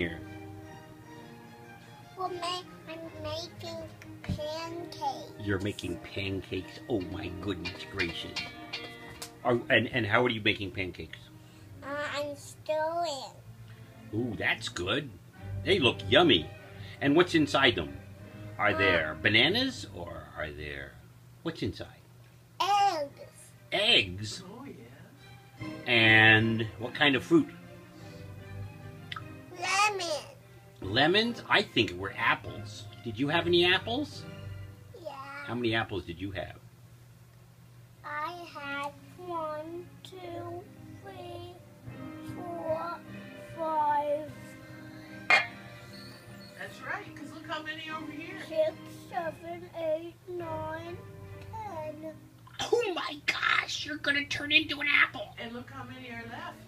here? Well, I'm making pancakes. You're making pancakes. Oh my goodness gracious. Are, and, and how are you making pancakes? Uh, I'm stirring. Ooh, that's good. They look yummy. And what's inside them? Are there bananas or are there. What's inside? Eggs. Eggs. Oh, yeah. And what kind of fruit? Lemons? I think it were apples. Did you have any apples? Yeah. How many apples did you have? I had one, two, three, four, five, That's right, because look how many over here. six, seven, eight, nine, ten. Oh my gosh, you're gonna turn into an apple. And look how many are left.